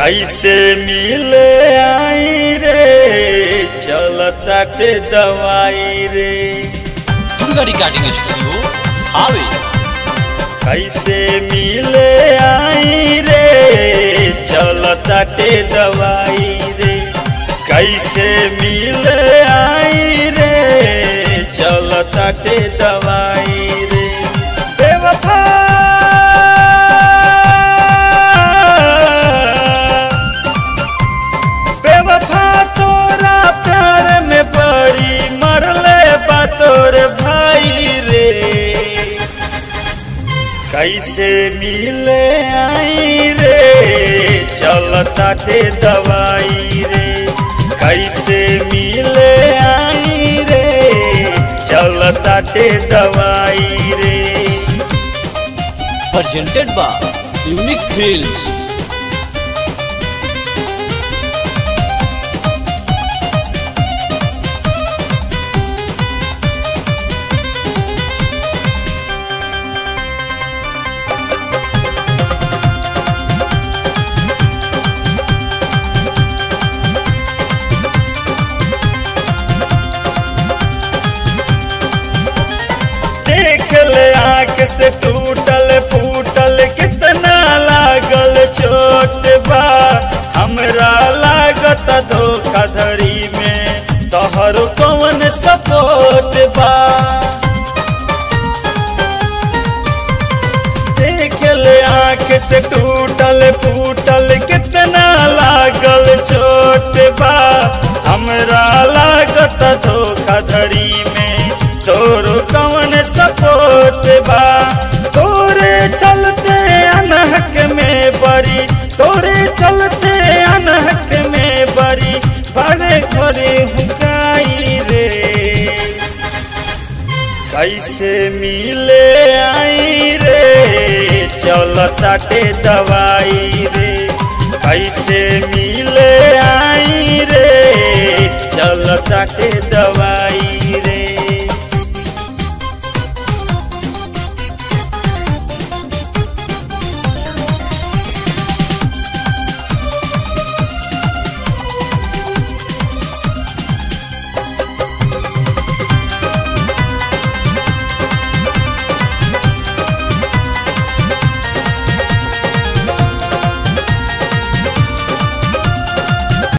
कैसे मिले आई रे? चलताटे दवाई रे। दुर्गा रिकॉर्डिंग स्टूडियो हावे कैसे मिले आई रे? चलताटे दवाई रे। कैसे मिले आई रे? चलताटे दवाई कैसे मिले आई रे? चलताटे दवाई रे। कैसे मिले आई रे? चलता चलताटे दवाई रे। Presented by unique Films. से टूटल फूटल कितना लागल चोट बा। हमरा लागत धोखाधड़ी में तोहर कौन सपोर्ट बा। आँख से टूटल फूटल कितना लागल चोट बा। हमरा लागत धोखाधड़ी बा तोरे चलते अनहक में बड़ी तोरे चलते अनहक में बड़ी बड़े घरे रे। कैसे मिले आई रे चल चलताटे दवाई रे। कैसे मिले आई रे चल चलताटे दवाई